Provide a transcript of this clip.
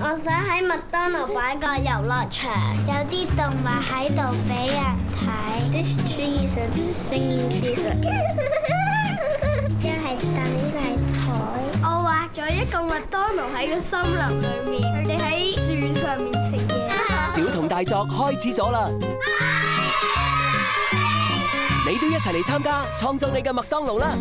我想喺麦当劳摆个游乐场，有啲动物喺度。俾人睇。This tree is a singing tree。之后系等呢个系台。我画咗一个麦当劳喺个森林里面，佢哋喺树上面食嘢。小童大作开始咗啦！你都一齐嚟参加，创造你嘅麦当劳啦！